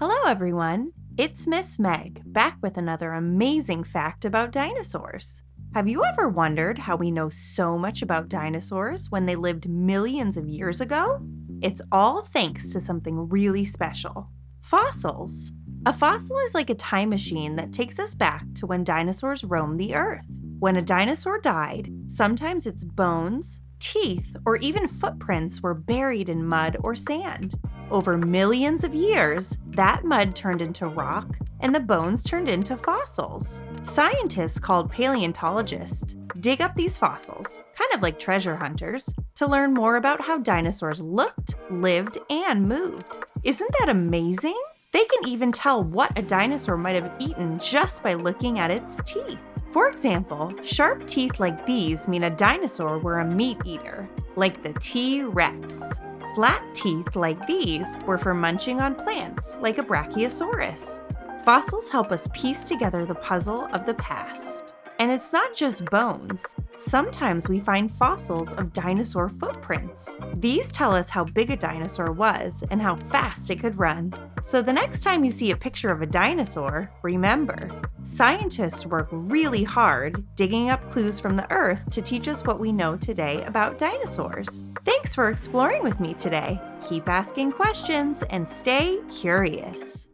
Hello, everyone. It's Miss Meg, back with another amazing fact about dinosaurs. Have you ever wondered how we know so much about dinosaurs when they lived millions of years ago? It's all thanks to something really special fossils. A fossil is like a time machine that takes us back to when dinosaurs roamed the earth. When a dinosaur died, sometimes its bones, teeth, or even footprints were buried in mud or sand. Over millions of years, that mud turned into rock and the bones turned into fossils. Scientists called paleontologists dig up these fossils, kind of like treasure hunters, to learn more about how dinosaurs looked, lived, and moved. Isn't that amazing? They can even tell what a dinosaur might have eaten just by looking at its teeth. For example, sharp teeth like these mean a dinosaur were a meat eater, like the T. rex. Flat teeth like these were for munching on plants, like a brachiosaurus. Fossils help us piece together the puzzle of the past. And it's not just bones. Sometimes we find fossils of dinosaur footprints. These tell us how big a dinosaur was and how fast it could run. So the next time you see a picture of a dinosaur, remember scientists work really hard digging up clues from the earth to teach us what we know today about dinosaurs. Thanks for exploring with me today. Keep asking questions and stay curious.